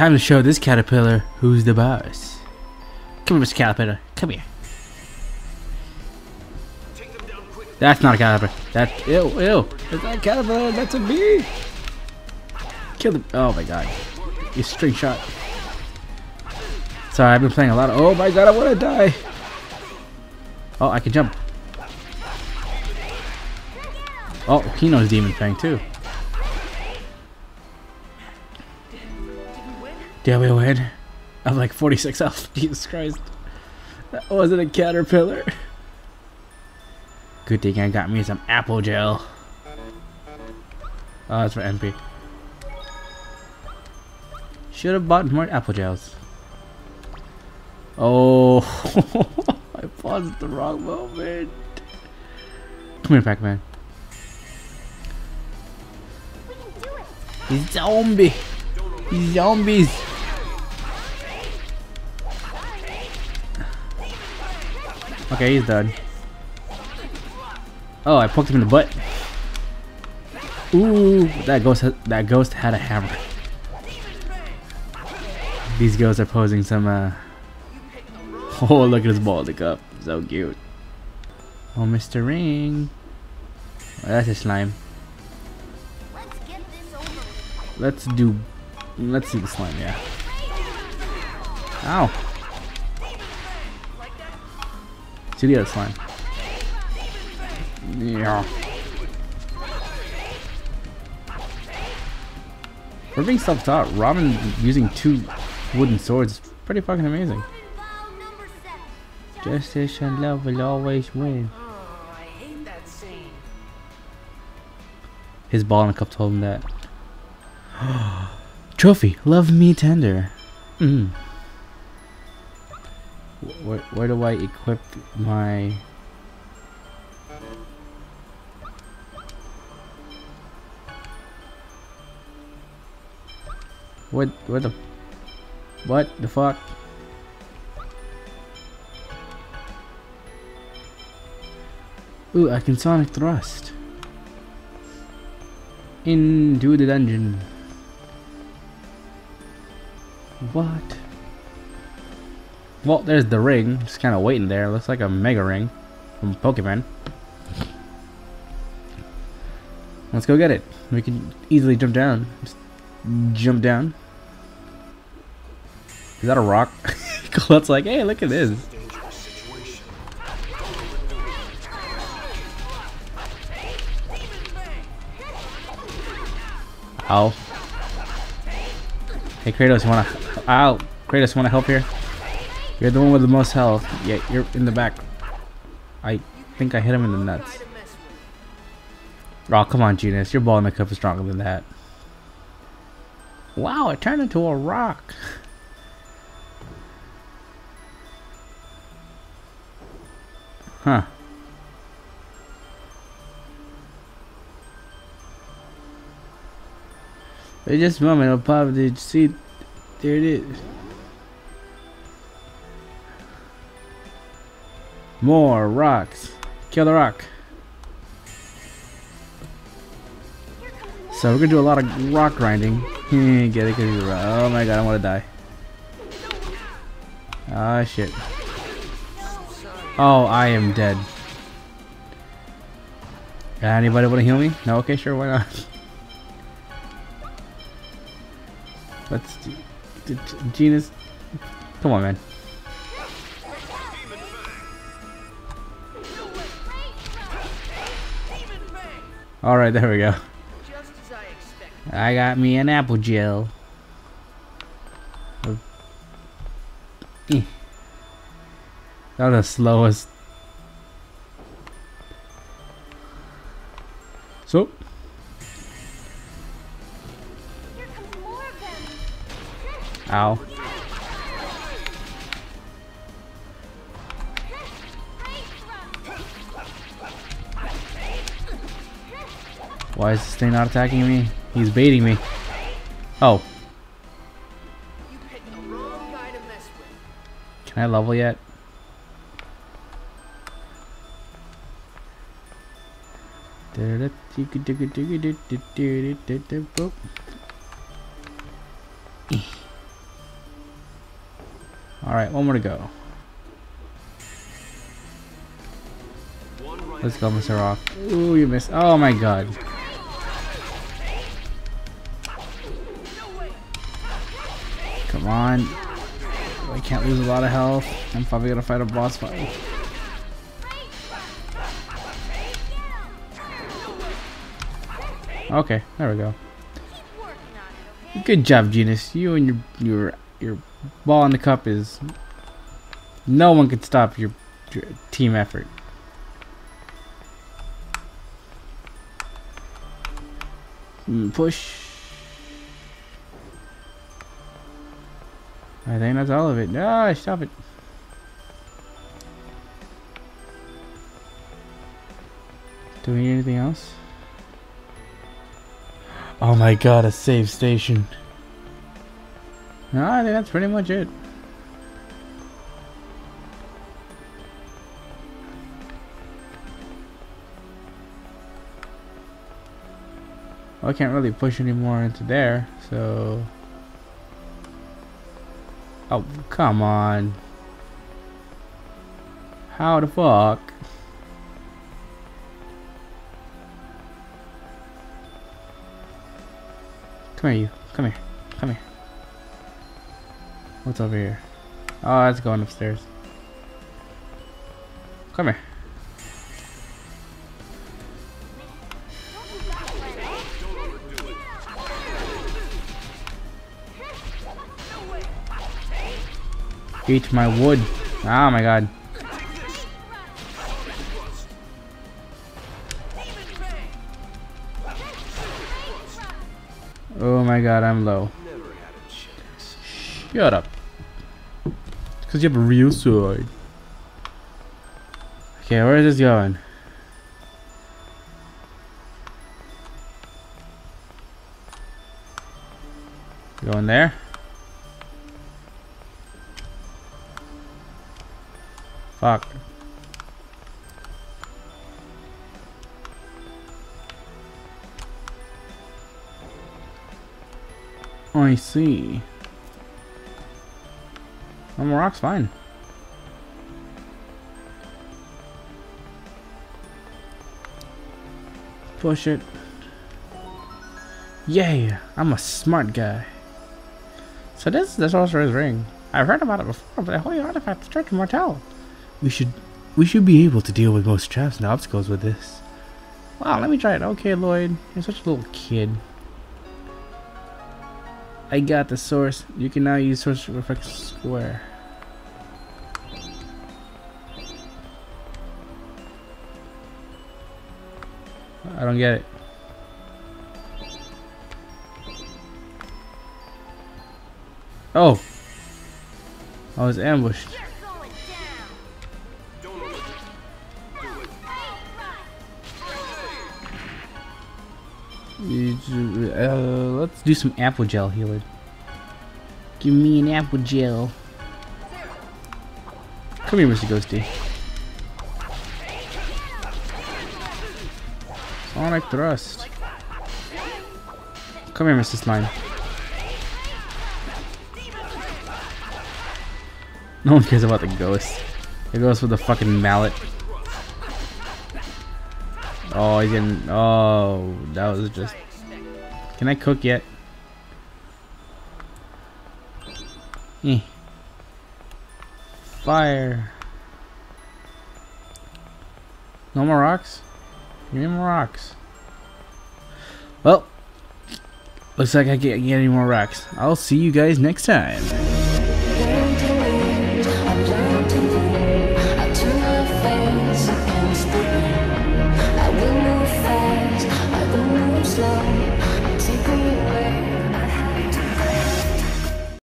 time to show this caterpillar who's the boss. Come here, Mr. Caterpillar. Come here. That's not a caterpillar. That's ew, ew. It's not a caterpillar. That's a bee. Kill the. Oh my god. You string shot. Sorry, I've been playing a lot of. Oh my god, I want to die. Oh, I can jump. Oh, he knows Demon Fang too. Did we win? I have like 46 health. Jesus Christ. That wasn't a caterpillar. Good thing I got me some apple gel. Oh, that's for MP. Should have bought more apple gels. Oh, I paused at the wrong moment. Come here, Pac-Man. He's zombie. He's zombies. Okay, he's done. Oh, I poked him in the butt. Ooh, that ghost that ghost had a hammer. These girls are posing some uh Oh look at his balding up. So cute. Oh Mr. Ring. Oh, that's a slime. Let's do let's see the slime, yeah. Ow. See the other slime. Yeah. For being self-taught, Robin using two wooden swords is pretty fucking amazing. Justice and love will always win. His ball and cup told him that. Trophy, love me tender. Mm. Where, where do I equip my... What, what the... What the fuck? Ooh, I can sonic thrust. Into the dungeon. What? Well, there's the ring. Just kind of waiting there. Looks like a mega ring from Pokemon. Let's go get it. We can easily jump down. Just jump down. Is that a rock? Colette's like, hey, look at this. Ow. Hey Kratos, you wanna Ow Kratos wanna help here? You're the one with the most health. Yeah, you're in the back. I think I hit him in the nuts. Oh come on Genis. your ball in the cup is stronger than that. Wow, it turned into a rock. Huh. In just a moment, I'll the see. There it is. More rocks. Kill the rock. So we're gonna do a lot of rock grinding. Get it? Oh my god, I want to die. Ah shit. Oh, I am dead. Anybody want to heal me? No? Okay, sure, why not? Let's Genis. Come on, man. All right, there we go. Just as I. I got me an apple gel. Eh. That was the slowest. So, Ow. Why is this thing not attacking me? He's baiting me. Oh, can I level yet? Alright, one more to go. Let's go, Mr. Rock. Ooh, you missed. Oh my god. On. I can't lose a lot of health. I'm probably gonna fight a boss fight. Okay, there we go. Good job, Genis. You and your your your ball in the cup is no one could stop your, your team effort. Mm, push. I think that's all of it. Ah, stop it. Do we need anything else? Oh my god, a save station. No, I think that's pretty much it. Well, I can't really push any more into there, so... Oh, come on. How the fuck? Come here, you. Come here. Come here. What's over here? Oh, that's going upstairs. Come here. Eat my wood. Oh my god. Oh my god, I'm low. Shut up. Because you have a real sword. Okay, where is this going? Going there? Fuck. Oh, I see. Oh, rock's fine. Push it. Yay! I'm a smart guy. So this is the Sorcerer's Ring. I've heard about it before, but holy artifact is Church Martel. We should we should be able to deal with most traps and obstacles with this. Wow, let me try it. Okay, Lloyd. You're such a little kid. I got the source. You can now use source reflect square. I don't get it. Oh. I was ambushed. Uh, let's do some apple gel healer. Give me an apple gel. Come here, Mr. Ghosty. Sonic Thrust. Come here, Mr. Slime. No one cares about the ghost. It goes with the fucking mallet. Oh, he's getting. Oh, that was just. Can I cook yet? Eh. Fire. No more rocks? Me more rocks. Well, looks like I can't get any more rocks. I'll see you guys next time.